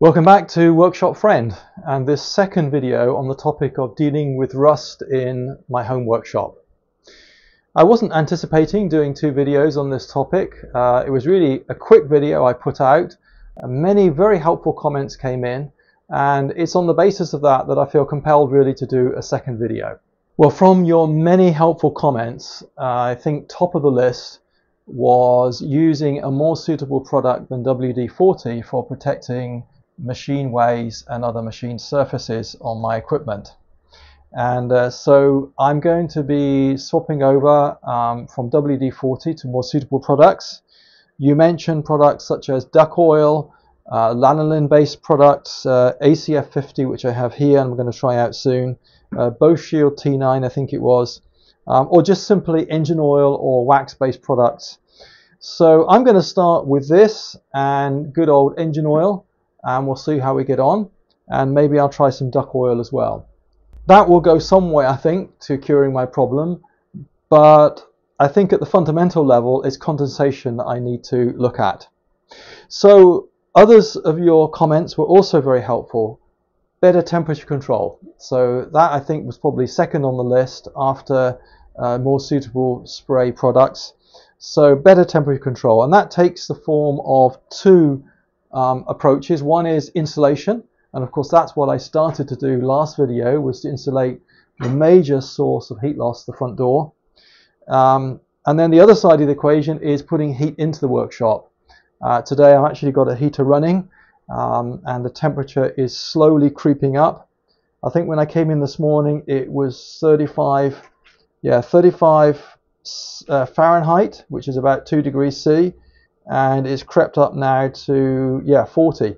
Welcome back to Workshop Friend and this second video on the topic of dealing with rust in my home workshop. I wasn't anticipating doing two videos on this topic. Uh, it was really a quick video I put out. many very helpful comments came in and it's on the basis of that that I feel compelled really to do a second video. Well, from your many helpful comments, uh, I think top of the list was using a more suitable product than WD-40 for protecting machine ways and other machine surfaces on my equipment. And uh, so I'm going to be swapping over um, from WD-40 to more suitable products. You mentioned products such as duck oil, uh, lanolin-based products, uh, ACF50, which I have here and I'm going to try out soon, uh, Boeshield T9, I think it was, um, or just simply engine oil or wax-based products. So I'm going to start with this and good old engine oil and we'll see how we get on and maybe I'll try some duck oil as well. That will go some way I think to curing my problem but I think at the fundamental level it's condensation that I need to look at. So others of your comments were also very helpful. Better temperature control. So that I think was probably second on the list after uh, more suitable spray products. So better temperature control and that takes the form of two um, approaches. One is insulation, and of course that's what I started to do last video, was to insulate the major source of heat loss, the front door. Um, and then the other side of the equation is putting heat into the workshop. Uh, today I've actually got a heater running, um, and the temperature is slowly creeping up. I think when I came in this morning it was 35, yeah, 35 uh, Fahrenheit, which is about 2 degrees C, and it's crept up now to yeah 40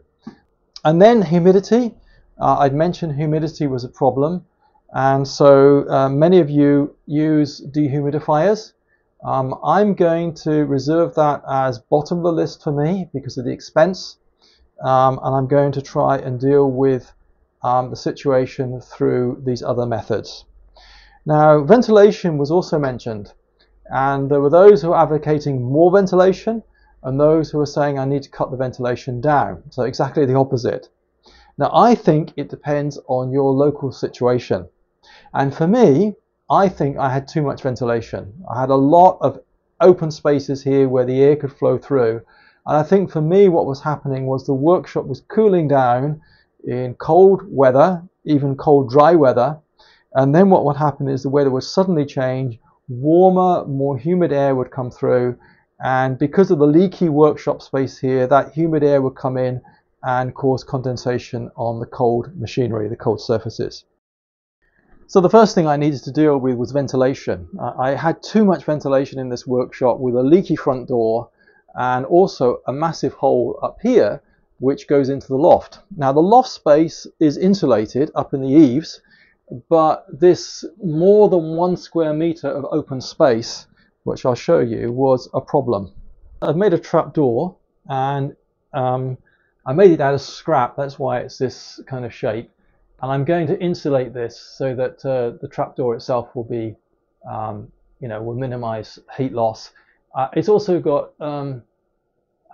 and then humidity. Uh, I'd mentioned humidity was a problem. And so uh, many of you use dehumidifiers. Um, I'm going to reserve that as bottom of the list for me because of the expense. Um, and I'm going to try and deal with um, the situation through these other methods. Now ventilation was also mentioned. And there were those who were advocating more ventilation and those who are saying I need to cut the ventilation down. So exactly the opposite. Now I think it depends on your local situation. And for me, I think I had too much ventilation. I had a lot of open spaces here where the air could flow through. And I think for me what was happening was the workshop was cooling down in cold weather, even cold dry weather. And then what would happen is the weather would suddenly change, warmer, more humid air would come through and because of the leaky workshop space here that humid air would come in and cause condensation on the cold machinery, the cold surfaces. So the first thing I needed to deal with was ventilation. I had too much ventilation in this workshop with a leaky front door and also a massive hole up here which goes into the loft. Now the loft space is insulated up in the eaves but this more than one square meter of open space which I'll show you, was a problem. I've made a trap door and um, I made it out of scrap, that's why it's this kind of shape. And I'm going to insulate this so that uh, the trapdoor itself will be, um, you know, will minimize heat loss. Uh, it's also got, um,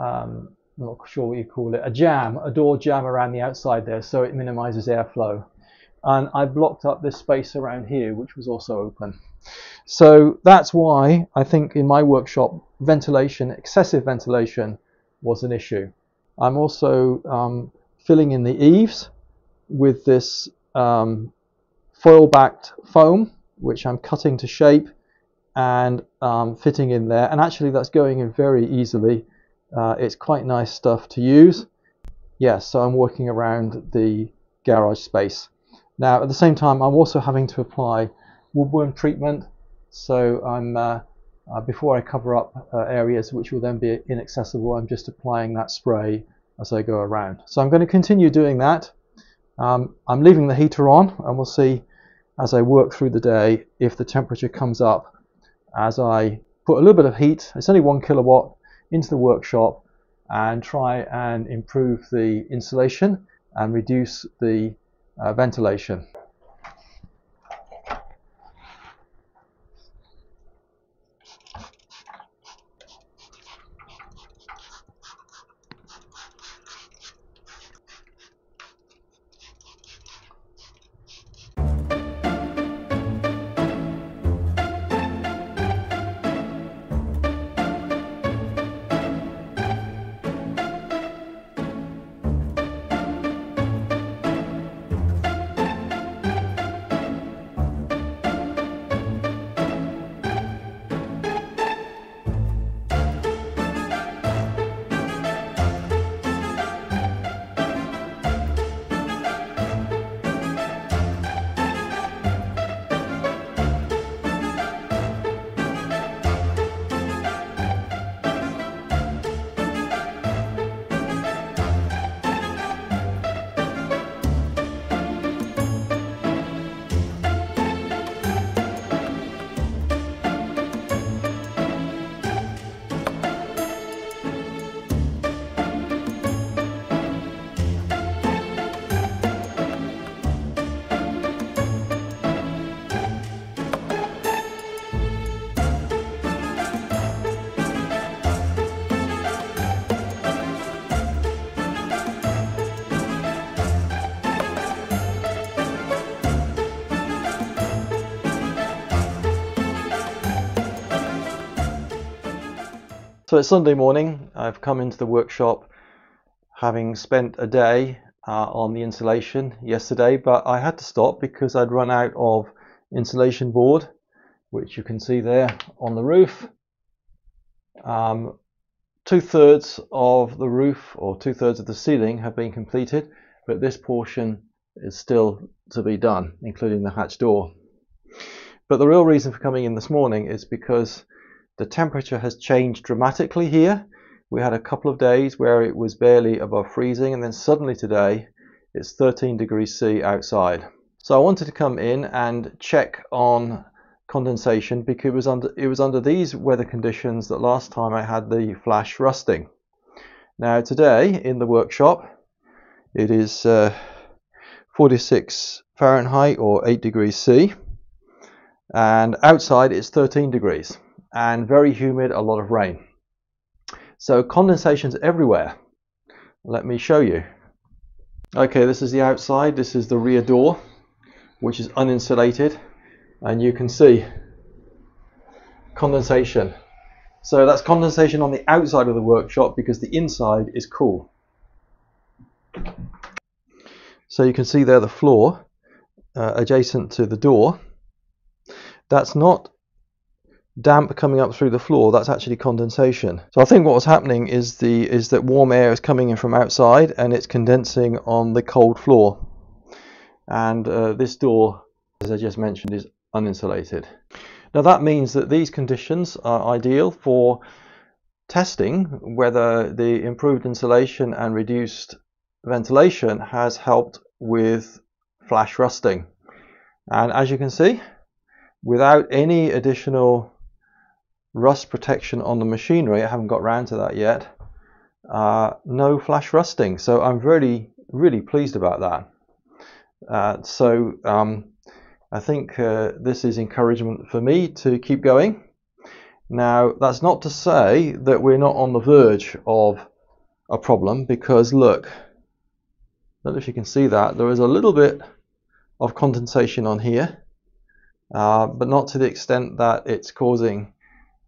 um, I'm not sure what you call it, a jamb, a door jamb around the outside there so it minimizes airflow. And I blocked up this space around here which was also open. So that's why I think in my workshop ventilation, excessive ventilation was an issue. I'm also um, filling in the eaves with this um, foil backed foam which I'm cutting to shape and um, fitting in there and actually that's going in very easily. Uh, it's quite nice stuff to use. Yes, so I'm working around the garage space. Now at the same time I'm also having to apply woodworm treatment so I'm uh, uh, before I cover up uh, areas which will then be inaccessible, I'm just applying that spray as I go around. So I'm going to continue doing that. Um, I'm leaving the heater on and we'll see as I work through the day if the temperature comes up as I put a little bit of heat, it's only one kilowatt, into the workshop and try and improve the insulation and reduce the Uh, ventilation. So it's Sunday morning. I've come into the workshop having spent a day uh, on the insulation yesterday, but I had to stop because I'd run out of insulation board, which you can see there on the roof. Um, two thirds of the roof or two thirds of the ceiling have been completed, but this portion is still to be done, including the hatch door. But the real reason for coming in this morning is because the temperature has changed dramatically here. We had a couple of days where it was barely above freezing, and then suddenly today it's 13 degrees C outside. So I wanted to come in and check on condensation because it was under it was under these weather conditions that last time I had the flash rusting. Now today in the workshop it is uh, 46 Fahrenheit or 8 degrees C and outside it's 13 degrees and very humid a lot of rain so condensation's everywhere let me show you okay this is the outside this is the rear door which is uninsulated and you can see condensation. So that's condensation on the outside of the workshop because the inside is cool. So you can see there the floor uh, adjacent to the door. That's not damp coming up through the floor that's actually condensation so I think what was happening is the is that warm air is coming in from outside and it's condensing on the cold floor and uh, this door as I just mentioned is uninsulated. Now that means that these conditions are ideal for testing whether the improved insulation and reduced ventilation has helped with flash rusting. And as you can see, without any additional rust protection on the machinery, I haven't got round to that yet, uh, no flash rusting. So I'm really, really pleased about that. Uh, so um, I think uh, this is encouragement for me to keep going. Now, that's not to say that we're not on the verge of a problem because look, I don't know if you can see that, there is a little bit of condensation on here, uh, but not to the extent that it's causing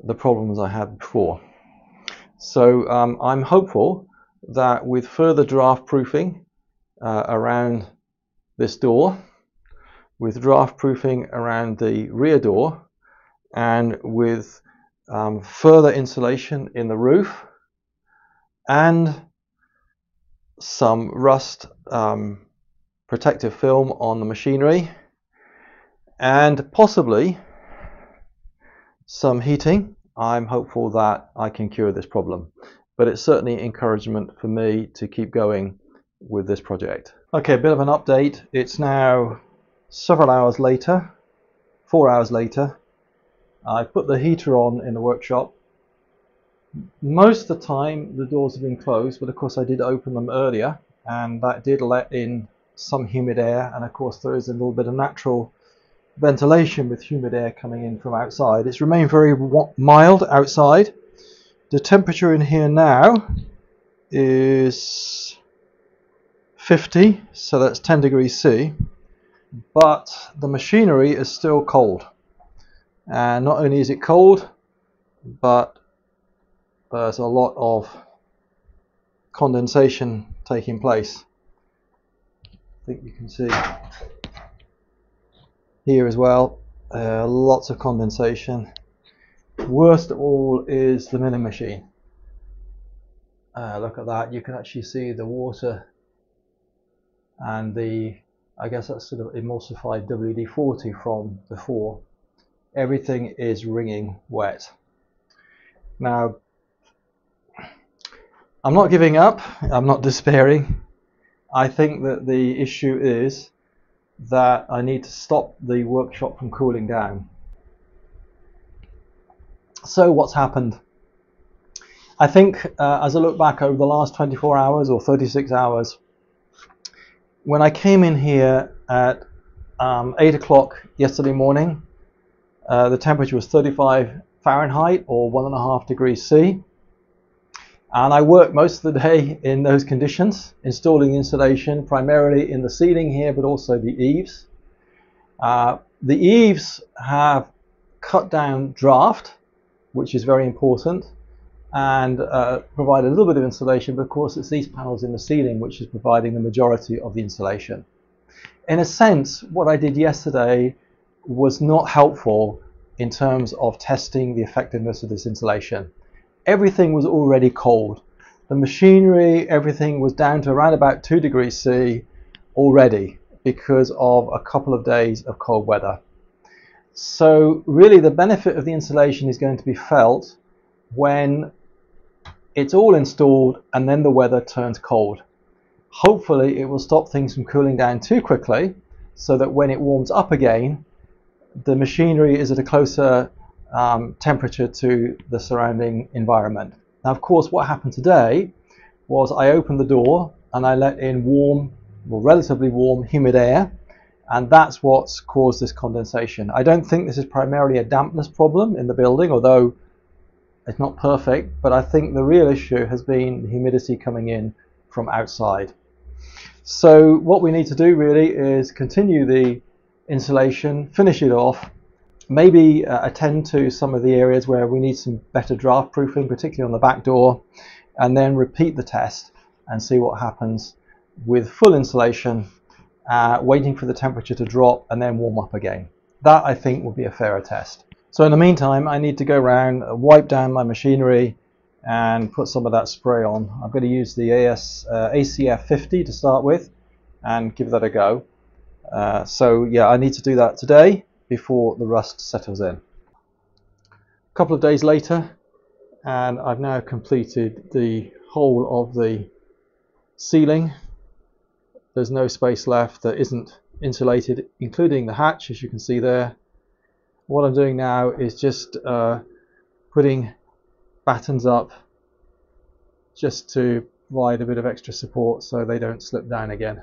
the problems I had before. So um, I'm hopeful that with further draft proofing uh, around this door, with draft proofing around the rear door and with um, further insulation in the roof and some rust um, protective film on the machinery and possibly some heating. I'm hopeful that I can cure this problem but it's certainly encouragement for me to keep going with this project. Okay a bit of an update. It's now several hours later, four hours later, I put the heater on in the workshop. Most of the time the doors have been closed, but of course I did open them earlier and that did let in some humid air and of course there is a little bit of natural ventilation with humid air coming in from outside. It's remained very mild outside. The temperature in here now is 50, so that's 10 degrees C but the machinery is still cold and not only is it cold but there's a lot of condensation taking place I think you can see here as well uh, lots of condensation worst of all is the milling machine uh, look at that you can actually see the water and the I guess that's sort of emulsified WD-40 from before. Everything is wringing wet. Now, I'm not giving up. I'm not despairing. I think that the issue is that I need to stop the workshop from cooling down. So what's happened? I think uh, as I look back over the last 24 hours or 36 hours, when I came in here at um, 8 o'clock yesterday morning, uh, the temperature was 35 Fahrenheit or 1.5 degrees C. And I work most of the day in those conditions, installing insulation primarily in the ceiling here, but also the eaves. Uh, the eaves have cut down draft, which is very important, and uh, provide a little bit of insulation, but of course it's these panels in the ceiling which is providing the majority of the insulation. In a sense, what I did yesterday was not helpful in terms of testing the effectiveness of this insulation. Everything was already cold. The machinery, everything was down to around about 2 degrees C already because of a couple of days of cold weather. So really the benefit of the insulation is going to be felt when it's all installed and then the weather turns cold. Hopefully it will stop things from cooling down too quickly so that when it warms up again, the machinery is at a closer um, temperature to the surrounding environment. Now, of course, what happened today was I opened the door and I let in warm, well, relatively warm, humid air, and that's what's caused this condensation. I don't think this is primarily a dampness problem in the building, although it's not perfect, but I think the real issue has been the humidity coming in from outside. So what we need to do really is continue the insulation, finish it off, maybe uh, attend to some of the areas where we need some better draft proofing, particularly on the back door, and then repeat the test and see what happens with full insulation, uh, waiting for the temperature to drop and then warm up again. That I think will be a fairer test. So in the meantime, I need to go around, uh, wipe down my machinery and put some of that spray on. I'm going to use the AS, uh, ACF 50 to start with and give that a go. Uh, so yeah, I need to do that today before the rust settles in. A couple of days later and I've now completed the whole of the ceiling. There's no space left that isn't insulated, including the hatch, as you can see there what I'm doing now is just uh, putting battens up just to provide a bit of extra support so they don't slip down again.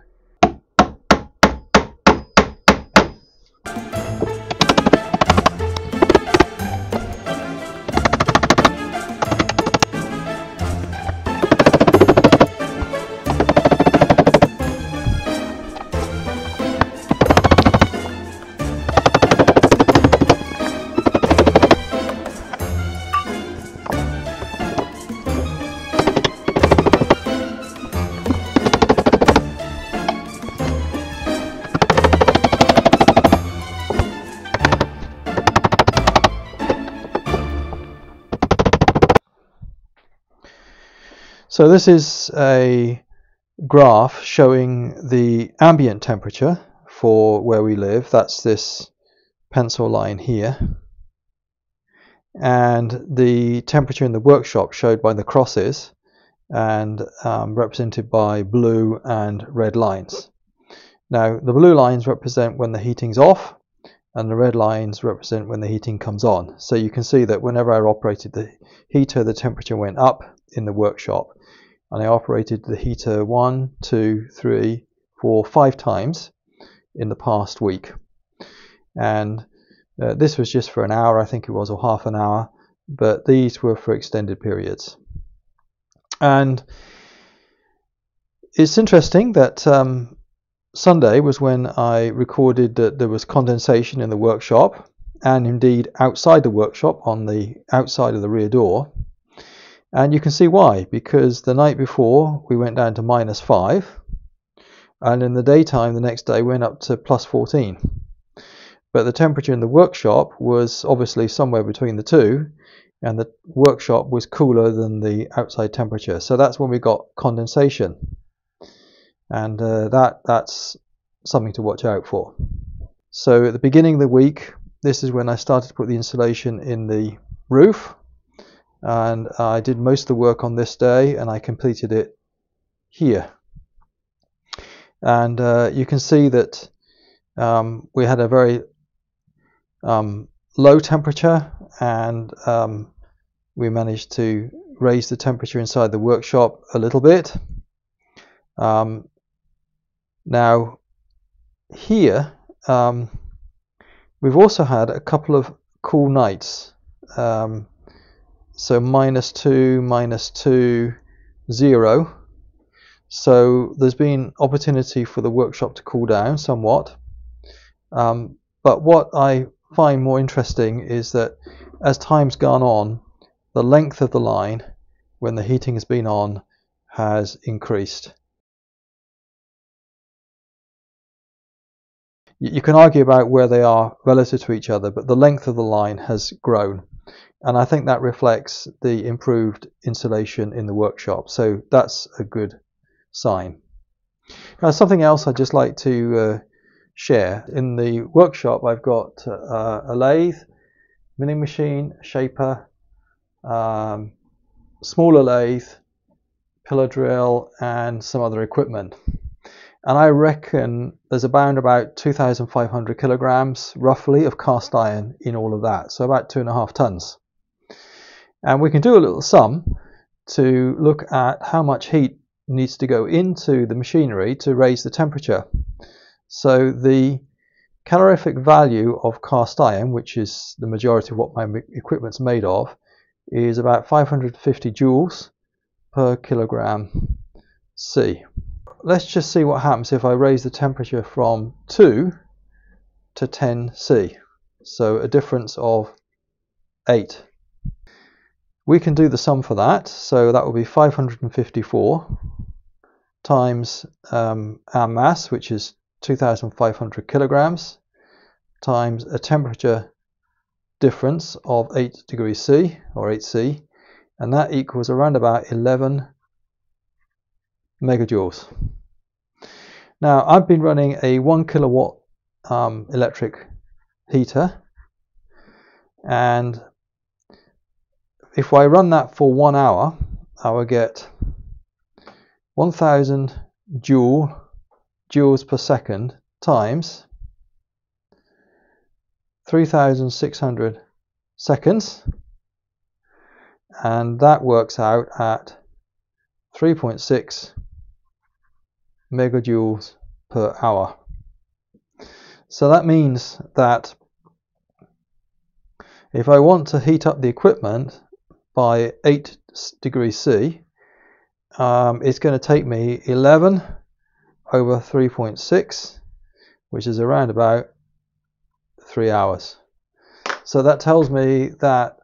So this is a graph showing the ambient temperature for where we live. That's this pencil line here. And the temperature in the workshop showed by the crosses and um, represented by blue and red lines. Now the blue lines represent when the heating's off and the red lines represent when the heating comes on. So you can see that whenever I operated the heater the temperature went up in the workshop and I operated the heater one, two, three, four, five times in the past week. And uh, this was just for an hour, I think it was, or half an hour, but these were for extended periods. And it's interesting that um, Sunday was when I recorded that there was condensation in the workshop and indeed outside the workshop on the outside of the rear door. And you can see why, because the night before we went down to minus 5, and in the daytime the next day went up to plus 14. But the temperature in the workshop was obviously somewhere between the two, and the workshop was cooler than the outside temperature. So that's when we got condensation. And uh, that that's something to watch out for. So at the beginning of the week, this is when I started to put the insulation in the roof and I did most of the work on this day and I completed it here. And uh, you can see that um, we had a very um, low temperature and um, we managed to raise the temperature inside the workshop a little bit. Um, now here um, we've also had a couple of cool nights. Um, so minus 2, minus 2, 0. So there's been opportunity for the workshop to cool down somewhat. Um, but what I find more interesting is that as time's gone on, the length of the line when the heating has been on has increased. You can argue about where they are relative to each other, but the length of the line has grown. And I think that reflects the improved insulation in the workshop. So that's a good sign. Now, something else I'd just like to uh, share. In the workshop, I've got uh, a lathe, milling machine, shaper, um, smaller lathe, pillar drill, and some other equipment. And I reckon there's about 2,500 kilograms, roughly, of cast iron in all of that. So about two and a half tons. And we can do a little sum to look at how much heat needs to go into the machinery to raise the temperature. So the calorific value of cast iron, which is the majority of what my equipment's made of, is about 550 joules per kilogram C. Let's just see what happens if I raise the temperature from 2 to 10 C. So a difference of 8. We can do the sum for that. So that will be 554 times um, our mass, which is 2,500 kilograms, times a temperature difference of 8 degrees C or 8C, and that equals around about 11 megajoules. Now, I've been running a 1 kilowatt um, electric heater, and if I run that for one hour, I will get 1000 joule joules per second times 3600 seconds and that works out at 3.6 megajoules per hour. So that means that if I want to heat up the equipment by 8 degrees C, um, it's going to take me 11 over 3.6 which is around about three hours so that tells me that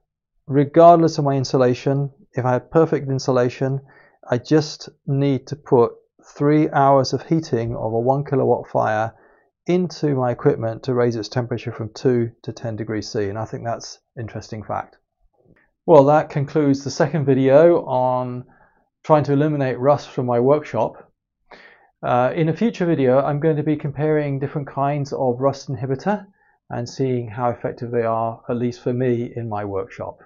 regardless of my insulation if I have perfect insulation I just need to put three hours of heating of a one kilowatt fire into my equipment to raise its temperature from 2 to 10 degrees C and I think that's interesting fact. Well that concludes the second video on trying to eliminate rust from my workshop. Uh, in a future video, I'm going to be comparing different kinds of rust inhibitor and seeing how effective they are, at least for me, in my workshop.